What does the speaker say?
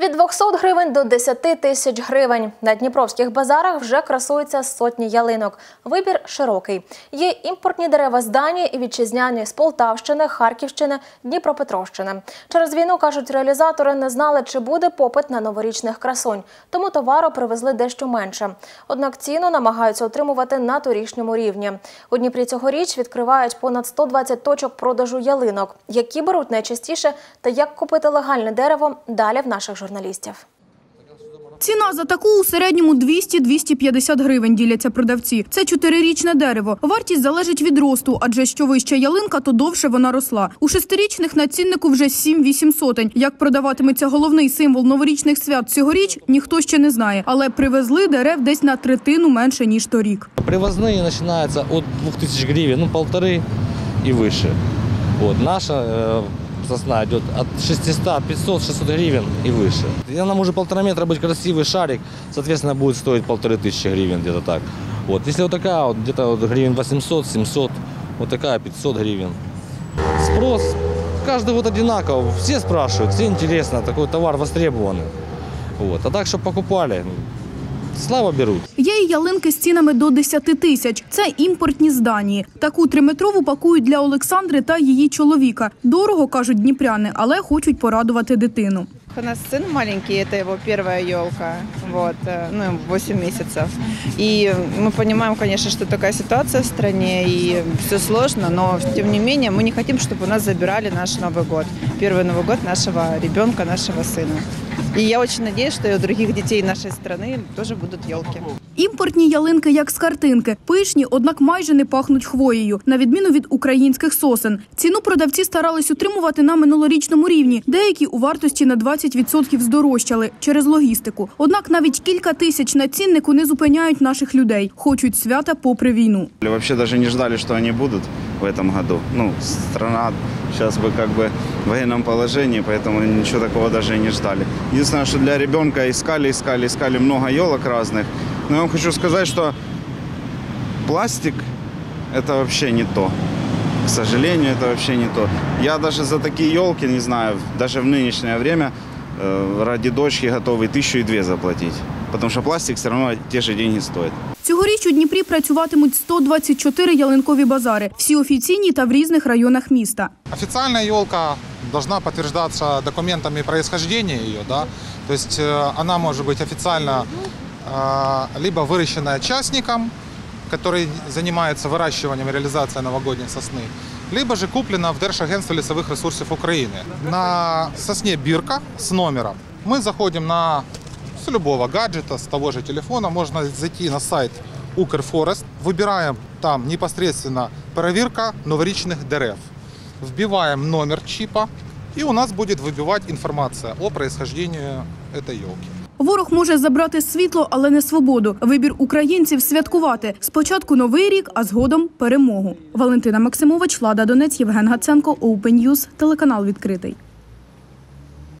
Від 200 гривень до 10 тисяч гривень. На дніпровських базарах вже красуються сотні ялинок. Вибір широкий. Є імпортні дерева з Данії і вітчизняні з Полтавщини, Харківщини, Дніпропетровщини. Через війну, кажуть реалізатори, не знали, чи буде попит на новорічних красунь. Тому товару привезли дещо менше. Однак ціну намагаються отримувати на торішньому рівні. У Дніпрі цьогоріч відкривають понад 120 точок продажу ялинок. Які беруть найчастіше та як купити легальне дерево – далі в наших журналістів. Ціна за таку у середньому 200-250 гривень діляться продавці. Це чотирирічне дерево. Вартість залежить від росту, адже що вища ялинка, то довше вона росла. У шестирічних на ціннику вже 7-8 сотень. Як продаватиметься головний символ новорічних свят цьогоріч, ніхто ще не знає. Але привезли дерев десь на третину менше, ніж торік. Привозные начинаются от 2000 гривен, ну полторы и выше. Вот, наша э, сосна идет от 600, 500, 600 гривен и выше. И она может полтора метра быть красивый шарик, соответственно, будет стоить полторы тысячи гривен где-то так. Вот, если вот такая вот, где-то вот гривен 800, 700, вот такая 500 гривен. Спрос каждый вот одинаково, все спрашивают, все интересно, такой товар востребованный. Вот, а так, чтобы покупали, слава берут. Є і ялинки з цінами до 10 тисяч. Це імпортні з Данії. Таку триметрову пакують для Олександри та її чоловіка. Дорого, кажуть дніпряни, але хочуть порадувати дитину. У нас сын маленький, это его первая елка, вот, э, ну, ему 8 месяцев. И мы понимаем, конечно, что такая ситуация в стране, и все сложно, но тем не менее мы не хотим, чтобы у нас забирали наш Новый год, первый Новый год нашего ребенка, нашего сына. И я очень надеюсь, что и у других детей нашей страны тоже будут елки. Імпортні ялинки, як з картинки, пишні, однак майже не пахнуть хвоєю, на відміну від українських сосен. Ціну продавці старались утримувати на минулорічному рівні. Деякі у вартості на 20% здорожчали через логістику. Однак навіть кілька тисяч на ціннику не зупиняють наших людей. Хочуть свята попри війну. Вообще даже не ждали, что они будут в этом году. Ну, страна сейчас бы как бы в военном положении, поэтому ничего такого даже и не ждали. Единственное, что для ребенка искали, искали, искали много елок разных. Но я вам хочу сказать, что пластик – это вообще не то. К сожалению, это вообще не то. Я даже за такие елки, не знаю, даже в нынешнее время ради дочки готовый тысячу и две заплатить. Потому что пластик все равно те же деньги стоит. Цьогоріч у Дніпрі працюватимуть 124 ялинкові базари. Всі офіційні та в різних районах міста. Официальная елка должна подтверждаться документами происхождения ее, да, то есть э, она может быть официально э, либо выращенная частником, Который занимается выращиванием и реализацией новогодней сосны, либо же куплена в Держагентстве лесовых ресурсов Украины. На сосне бирка с номером мы заходим на с любого гаджета, с того же телефона, можно зайти на сайт Укрфорест, выбираем там непосредственно проверка новорічних дерев. Вбиваем номер чипа, и у нас будет выбивать информация о происхождении этой елки. Ворог може забрати світло, але не свободу. Вибір українців святкувати. Спочатку новий рік, а згодом перемогу. Валентина Максимович, Лада Донець, Євген Гаценко, Open News, телеканал відкритий.